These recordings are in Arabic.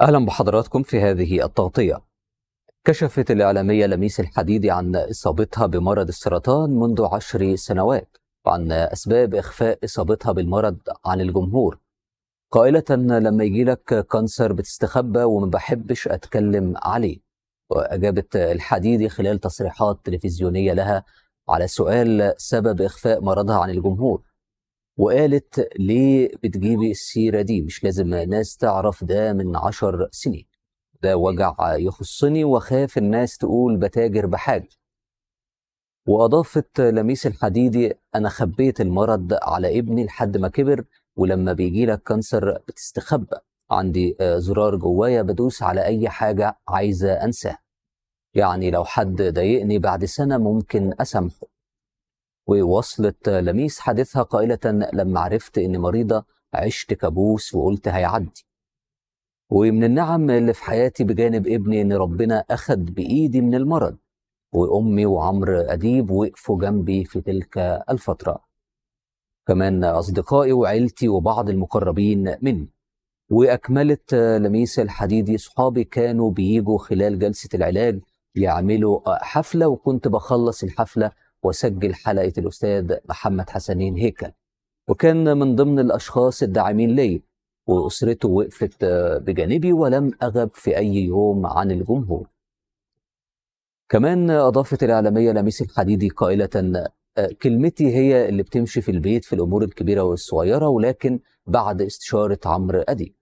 أهلا بحضراتكم في هذه التغطية. كشفت الإعلامية لميس الحديدي عن إصابتها بمرض السرطان منذ عشر سنوات وعن أسباب إخفاء إصابتها بالمرض عن الجمهور. قائلة لما يجي لك كانسر بتستخبى وما بحبش أتكلم عليه. وأجابت الحديدي خلال تصريحات تلفزيونية لها على سؤال سبب إخفاء مرضها عن الجمهور. وقالت ليه بتجيبي السيرة دي؟ مش لازم الناس تعرف ده من عشر سنين. ده وجع يخصني وخاف الناس تقول بتاجر بحاجة. وأضافت لميس الحديدي أنا خبيت المرض على ابني لحد ما كبر ولما بيجي لك كانسر بتستخبى. عندي زرار جوايا بدوس على أي حاجة عايزة أنساها. يعني لو حد ضايقني بعد سنة ممكن أسامحه. ووصلت لميس حديثها قائلة لما عرفت إني مريضة عشت كابوس وقلت هيعدي. ومن النعم اللي في حياتي بجانب ابني إن ربنا أخد بإيدي من المرض وأمي وعمرو أديب وقفوا جنبي في تلك الفترة. كمان أصدقائي وعيلتي وبعض المقربين مني. وأكملت لميس الحديدي صحابي كانوا بيجوا خلال جلسة العلاج يعملوا حفلة وكنت بخلص الحفلة وسجل حلقة الأستاذ محمد حسنين هيكل. وكان من ضمن الأشخاص الداعمين لي وأسرته وقفت بجانبي ولم أغب في أي يوم عن الجمهور. كمان أضافت الإعلامية لميس الحديدي قائلة كلمتي هي اللي بتمشي في البيت في الأمور الكبيرة والصغيرة ولكن بعد استشارة عمرو أدي.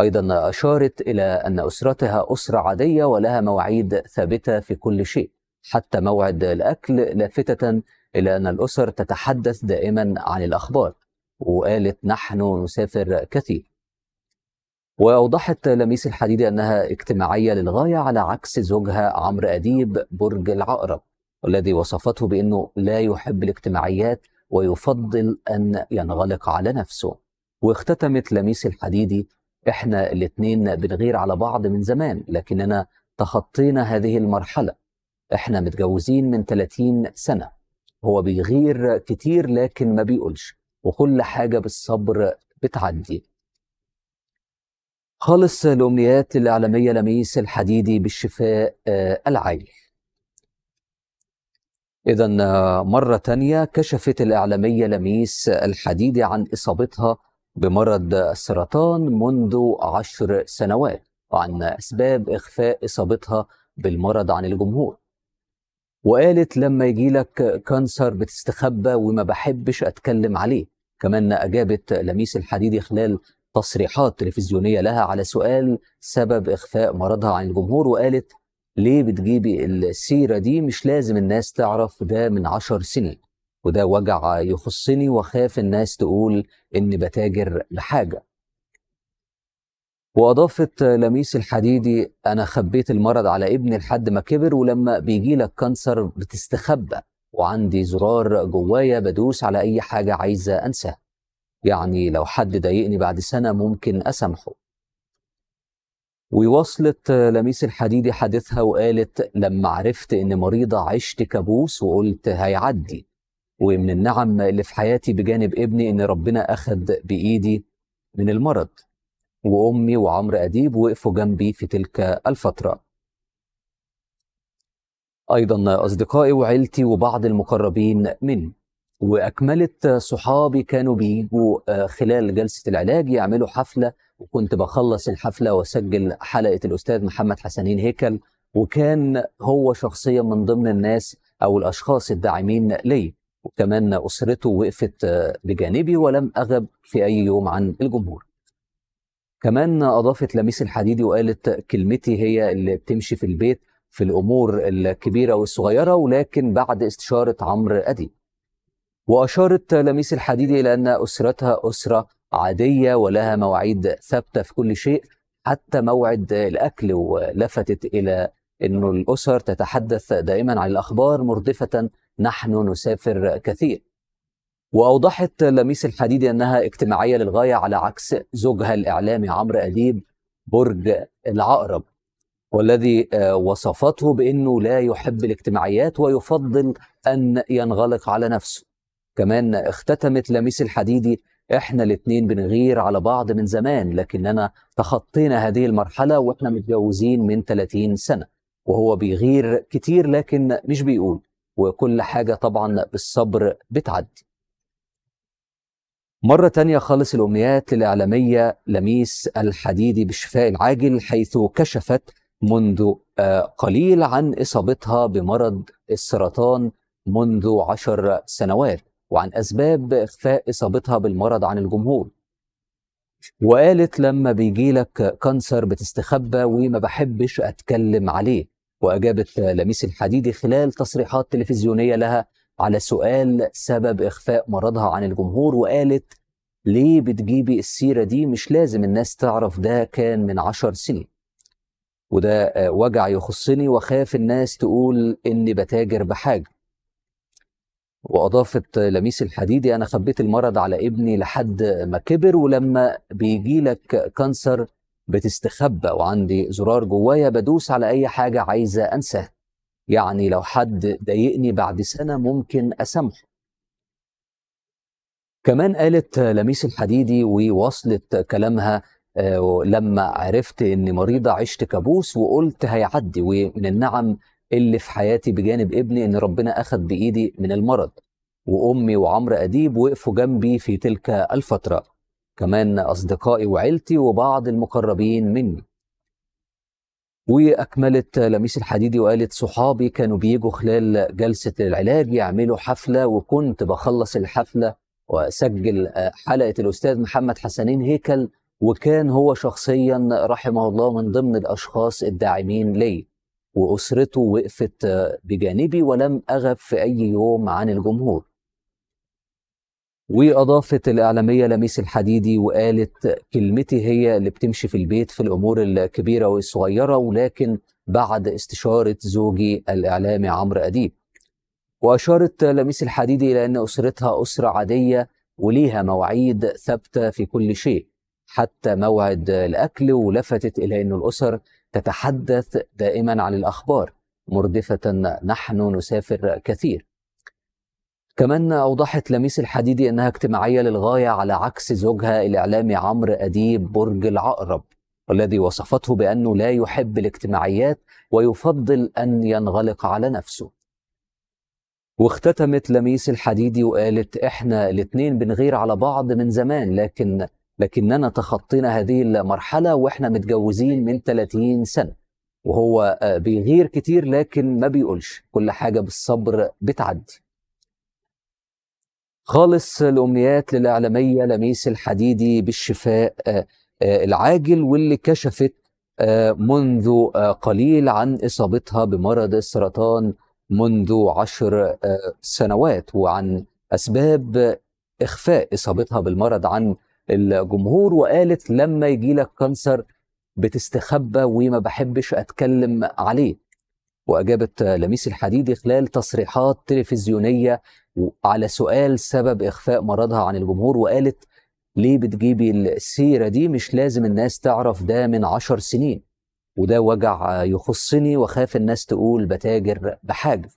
أيضا أشارت إلى أن أسرتها أسرة عادية ولها مواعيد ثابتة في كل شيء. حتى موعد الأكل لافتة إلى أن الأسر تتحدث دائما عن الأخبار. وقالت نحن نسافر كثير. وأوضحت لميس الحديدي أنها اجتماعية للغاية على عكس زوجها عمرو أديب برج العقرب والذي وصفته بأنه لا يحب الاجتماعيات ويفضل أن ينغلق على نفسه. واختتمت لميس الحديدي إحنا الاتنين بنغير على بعض من زمان لكننا تخطينا هذه المرحلة. إحنا متجوزين من 30 سنة. هو بيغير كتير لكن ما بيقولش وكل حاجة بالصبر بتعدي. خالص الأمنيات الإعلامية لميس الحديدي بالشفاء العاجل إذا مرة تانية كشفت الإعلامية لميس الحديدي عن إصابتها بمرض السرطان منذ عشر سنوات وعن أسباب إخفاء إصابتها بالمرض عن الجمهور. وقالت لما يجي لك كانسر بتستخبى وما بحبش أتكلم عليه. كمان أجابت لميس الحديدي خلال تصريحات تلفزيونية لها على سؤال سبب إخفاء مرضها عن الجمهور وقالت ليه بتجيبي السيرة دي؟ مش لازم الناس تعرف ده من عشر سنين. وده وجع يخصني وخاف الناس تقول إني بتاجر بحاجة وأضافت لميس الحديدي أنا خبيت المرض على ابني لحد ما كبر ولما بيجي لك كانسر بتستخبى وعندي زرار جوايا بدوس على أي حاجة عايزة أنساها. يعني لو حد ضايقني بعد سنة ممكن أسامحه. ووصلت لميس الحديدي حديثها وقالت لما عرفت إني مريضة عشت كابوس وقلت هيعدي ومن النعم اللي في حياتي بجانب ابني إن ربنا أخد بإيدي من المرض. وأمي وعمرو أديب وقفوا جنبي في تلك الفترة. أيضا أصدقائي وعيلتي وبعض المقربين مني. وأكملت صحابي كانوا بيجوا خلال جلسة العلاج يعملوا حفلة وكنت بخلص الحفلة وأسجل حلقة الأستاذ محمد حسنين هيكل وكان هو شخصيا من ضمن الناس أو الأشخاص الداعمين لي. وكمان أسرته وقفت بجانبي ولم أغب في أي يوم عن الجمهور. كمان أضافت لميس الحديدي وقالت كلمتي هي اللي بتمشي في البيت في الأمور الكبيرة والصغيرة ولكن بعد استشارة عمرو أديب وأشارت لميس الحديدي إلى أن أسرتها أسرة عادية ولها مواعيد ثابتة في كل شيء حتى موعد الأكل ولفتت إلى أن الأسر تتحدث دائما عن الأخبار مردفة. نحن نسافر كثير. وأوضحت لميس الحديدي أنها اجتماعية للغاية على عكس زوجها الإعلامي عمرو أديب برج العقرب والذي وصفته بأنه لا يحب الاجتماعيات ويفضل أن ينغلق على نفسه. كمان اختتمت لميس الحديدي إحنا الاتنين بنغير على بعض من زمان لكننا تخطينا هذه المرحلة وإحنا متجوزين من 30 سنة وهو بيغير كتير لكن مش بيقول وكل حاجة طبعا بالصبر بتعدي. مرة تانية خالص الأمنيات للإعلامية لميس الحديدي بالشفاء العاجل حيث كشفت منذ آه، قليل عن إصابتها بمرض السرطان منذ عشر سنوات وعن أسباب إخفاء إصابتها بالمرض عن الجمهور. وقالت لما بيجي لك كانسر بتستخبى وما بحبش أتكلم عليه وأجابت لميس الحديدي خلال تصريحات تلفزيونية لها على سؤال سبب إخفاء مرضها عن الجمهور وقالت ليه بتجيبي السيرة دي؟ مش لازم الناس تعرف ده كان من عشر سنين. وده وجع يخصني وخاف الناس تقول إني بتاجر بحاجة. وأضافت لميس الحديدي أنا خبيت المرض على ابني لحد ما كبر ولما بيجي لك كانسر بتستخبى وعندي زرار جوايا بدوس على أي حاجة عايزة أنساه يعني لو حد ضايقني بعد سنة ممكن أسامحه. كمان قالت لميس الحديدي وواصلت كلامها آه، لما عرفت اني مريضة عشت كابوس وقلت هيعدي ومن النعم اللي في حياتي بجانب ابني إن ربنا اخذ بإيدي من المرض. وأمي وعمرو أديب وقفوا جنبي في تلك الفترة. كمان أصدقائي وعيلتي وبعض المقربين مني. وأكملت لميس الحديدي وقالت صحابي كانوا بيجوا خلال جلسة العلاج يعملوا حفلة وكنت بخلص الحفلة وأسجل حلقة الأستاذ محمد حسنين هيكل وكان هو شخصيا رحمه الله من ضمن الأشخاص الداعمين لي وأسرته وقفت بجانبي ولم أغب في أي يوم عن الجمهور. وأضافت الإعلامية لميس الحديدي وقالت كلمتي هي اللي بتمشي في البيت في الأمور الكبيرة والصغيرة ولكن بعد استشارة زوجي الإعلامي عمرو أديب. وأشارت لميس الحديدي إلى أن أسرتها أسرة عادية وليها مواعيد ثابتة في كل شيء حتى موعد الأكل ولفتت إلى أن الأسر تتحدث دائما عن الأخبار مردفة نحن نسافر كثير. كمان أوضحت لميس الحديدي أنها اجتماعية للغاية على عكس زوجها الإعلامي عمرو أديب برج العقرب والذي وصفته بأنه لا يحب الاجتماعيات ويفضل أن ينغلق على نفسه. واختتمت لميس الحديدي وقالت إحنا الاتنين بنغير على بعض من زمان لكن لكننا تخطينا هذه المرحلة وإحنا متجوزين من 30 سنة وهو بيغير كتير لكن ما بيقولش كل حاجة بالصبر بتعدي. خالص الأمنيات للإعلامية لميس الحديدي بالشفاء العاجل واللي كشفت منذ قليل عن إصابتها بمرض السرطان منذ عشر سنوات وعن أسباب إخفاء إصابتها بالمرض عن الجمهور وقالت لما يجي لك كانسر بتستخبى وما بحبش أتكلم عليه. وأجابت لميس الحديدي خلال تصريحات تلفزيونية على سؤال سبب إخفاء مرضها عن الجمهور وقالت ليه بتجيبي السيرة دي؟ مش لازم الناس تعرف ده من عشر سنين. وده وجع يخصني وخاف الناس تقول بتاجر بحاجة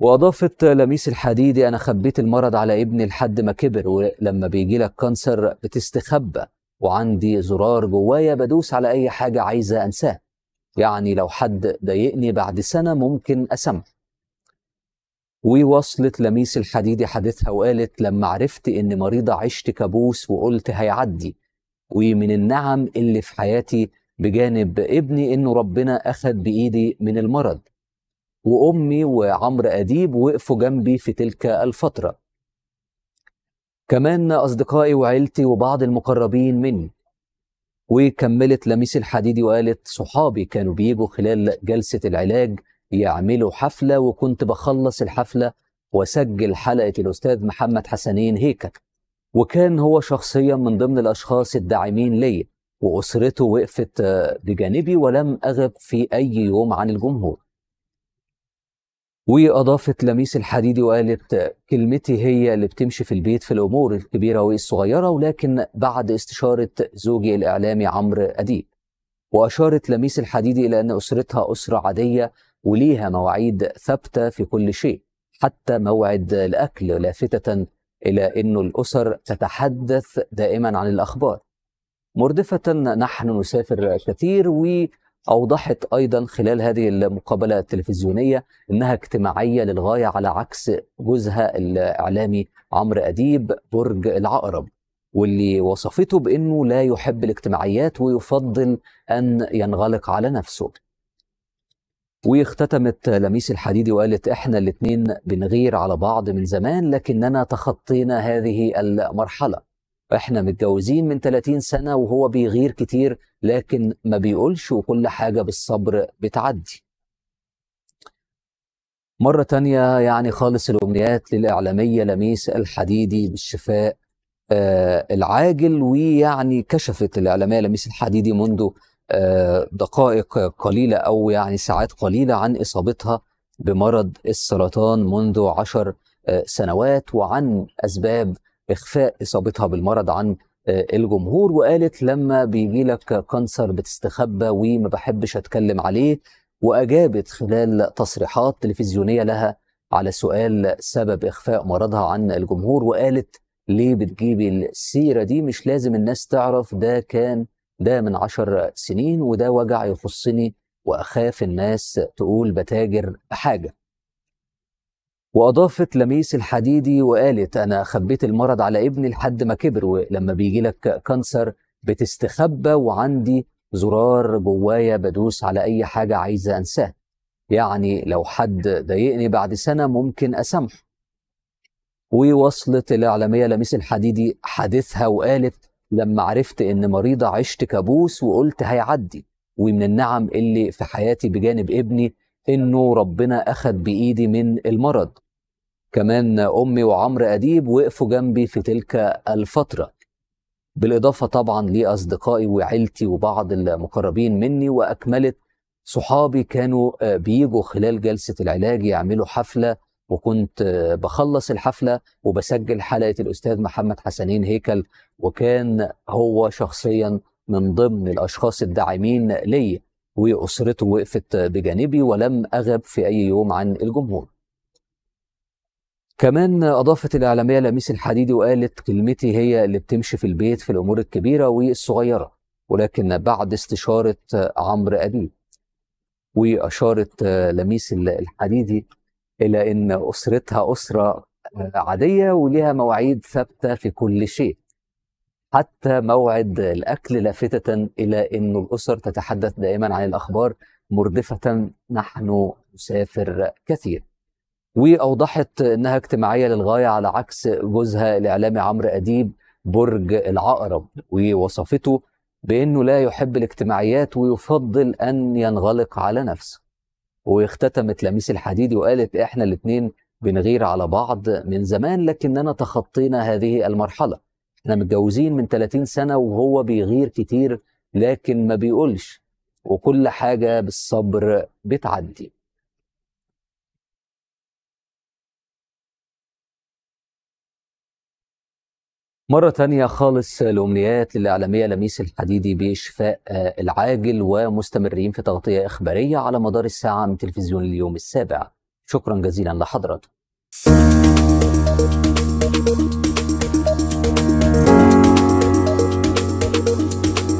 وأضافت لميس الحديدي أنا خبيت المرض على ابني لحد ما كبر ولما بيجي لك كانسر بتستخبى وعندي زرار جوايا بدوس على أي حاجة عايزة أنساه يعني لو حد ضايقني بعد سنة ممكن أسامحه ووصلت لميس الحديدي حديثها وقالت لما عرفت إن مريضة عشت كابوس وقلت هيعدي. ومن النعم اللي في حياتي بجانب ابني إنه ربنا أخذ بإيدي من المرض. وأمي وعمرو أديب وقفوا جنبي في تلك الفترة. كمان أصدقائي وعيلتي وبعض المقربين مني. وكملت لميس الحديدي وقالت صحابي كانوا بيجوا خلال جلسة العلاج يعملوا حفلة وكنت بخلص الحفلة وسجل حلقة الأستاذ محمد حسنين هيكل وكان هو شخصيا من ضمن الأشخاص الداعمين لي وأسرته وقفت بجانبي ولم أغب في أي يوم عن الجمهور. وأضافت لميس الحديدي وقالت كلمتي هي اللي بتمشي في البيت في الأمور الكبيرة والصغيرة ولكن بعد استشارة زوجي الإعلامي عمرو أديب. وأشارت لميس الحديدي إلى أن أسرتها أسرة عادية وليها مواعيد ثابتة في كل شيء حتى موعد الأكل لافتة إلى أن الأسر تتحدث دائما عن الأخبار. مردفة نحن نسافر كثير وأوضحت أيضا خلال هذه المقابلة التلفزيونية أنها اجتماعية للغاية على عكس جوزها الإعلامي عمرو أديب برج العقرب واللي وصفته بأنه لا يحب الاجتماعيات ويفضل أن ينغلق على نفسه. واختتمت لميس الحديدي وقالت إحنا الاثنين بنغير على بعض من زمان لكننا تخطينا هذه المرحلة. إحنا متجوزين من 30 سنة وهو بيغير كتير لكن ما بيقولش وكل حاجة بالصبر بتعدي. مرة تانية يعني خالص الأمنيات للإعلامية لميس الحديدي بالشفاء آه العاجل ويعني كشفت الإعلامية لميس الحديدي منذ آه دقائق قليلة أو يعني ساعات قليلة عن إصابتها بمرض السرطان منذ عشر آه سنوات وعن أسباب إخفاء إصابتها بالمرض عن الجمهور وقالت لما بيجي لك كانسر بتستخبى وما بحبش أتكلم عليه وأجابت خلال تصريحات تلفزيونية لها على سؤال سبب إخفاء مرضها عن الجمهور وقالت ليه بتجيبي السيرة دي؟ مش لازم الناس تعرف ده كان ده من عشر سنين وده وجع يخصني وأخاف الناس تقول بتاجر بحاجة وأضافت لميس الحديدي وقالت أنا خبيت المرض على ابني لحد ما كبر ولما بيجي لك كانسر بتستخبى وعندي زرار جوايا بدوس على أي حاجة عايزة أنساه يعني لو حد ضايقني بعد سنة ممكن أسامحه. ووصلت الإعلامية لميس الحديدي حديثها وقالت لما عرفت إن مريضة عشت كابوس وقلت هيعدي ومن النعم اللي في حياتي بجانب ابني إنه ربنا أخذ بإيدي من المرض. كمان أمي وعمرو أديب وقفوا جنبي في تلك الفترة. بالإضافة طبعا لأصدقائي وعيلتي وبعض المقربين مني وأكملت صحابي كانوا بيجوا خلال جلسة العلاج يعملوا حفلة وكنت بخلص الحفلة وبسجل حلقة الأستاذ محمد حسنين هيكل وكان هو شخصيا من ضمن الأشخاص الداعمين لي وأسرته وقفت بجانبي ولم أغب في أي يوم عن الجمهور. كمان أضافت الإعلامية لميس الحديدي وقالت كلمتي هي اللي بتمشي في البيت في الأمور الكبيرة والصغيرة ولكن بعد استشارة عمرو أديب وأشارت لميس الحديدي إلى أن أسرتها أسرة عادية ولها مواعيد ثابتة في كل شيء. حتى موعد الأكل لافتة إلى أن الأسر تتحدث دائما عن الأخبار مردفة نحن نسافر كثير. وأوضحت أنها اجتماعية للغاية على عكس جوزها الإعلامي عمرو أديب برج العقرب ووصفته بأنه لا يحب الاجتماعيات ويفضل أن ينغلق على نفسه. واختتمت لميس الحديدي وقالت إحنا الاتنين بنغير على بعض من زمان لكننا تخطينا هذه المرحلة. إحنا متجوزين من 30 سنة وهو بيغير كتير لكن ما بيقولش وكل حاجة بالصبر بتعدي. مرة تانية خالص الأمنيات للإعلامية لميس الحديدي بالشفاء العاجل ومستمرين في تغطية إخبارية على مدار الساعة من تلفزيون اليوم السابع. شكرا جزيلا لحضراتكم.